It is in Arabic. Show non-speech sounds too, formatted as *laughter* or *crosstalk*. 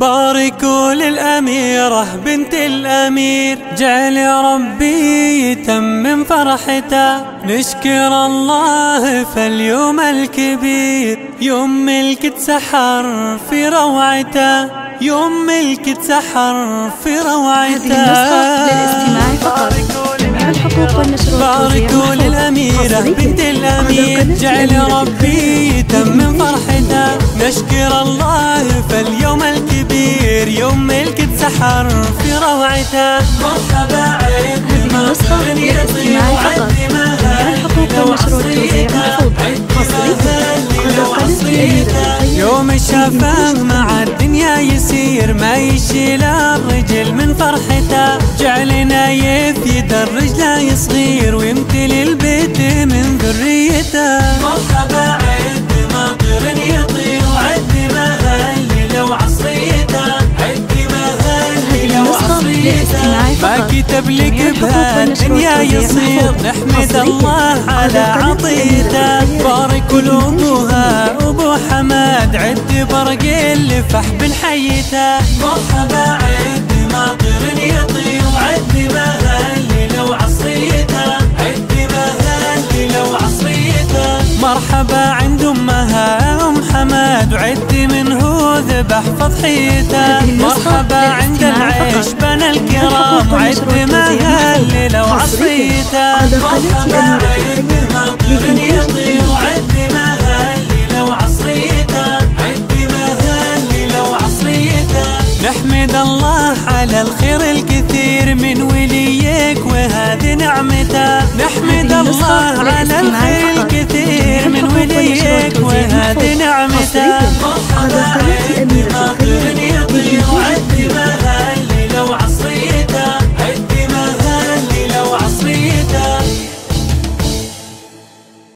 باركوا للأميرة بنت الأمير. جعل ربي يتمم فرحته نشكر الله فاليوم الكبير. يوم ملك تسحر في روعته. يوم ملك تسحر في روعته. هذه النسخة للاستماع فقط. الحقوق والنشر باركوا للأميرة بنت الأمير. جعل ربي يتمم *laughs* فرحته نشكر الله فاليوم في روعته مرحبا عيد النسخة للاستماع فقط الحقوق والنشر والتوزيع محفوظ يوم الشفاه مع الدنيا يسير ما يشيل الرجل من فرحته. جعل نايف يدرج لا يصغير ويمتلي البيت من ذريته. ما كتب لك بها الدنيا يصير. نحمد الله على عطيته بارك لأمها. أبو حماد عد برق اللي فح بنحيته مرحبا عد مطر يطير. وعد مهلل وعصريته عد مهلل وعصريته مرحبا عند أمها. أم حماد وعد منه ذبح فضحيته مرحبا عند العيش صداقتي أميرة لكن يضيع عندي مهلي لو عصريته عندي مهلي لو عصريته نحمد الله على الخير الكثير من وليك وهذه نعمته. نحمد الله على الخير الكثير من وليك وهذه نعمته. صداقتي أميرة لكن يطير عندي مهل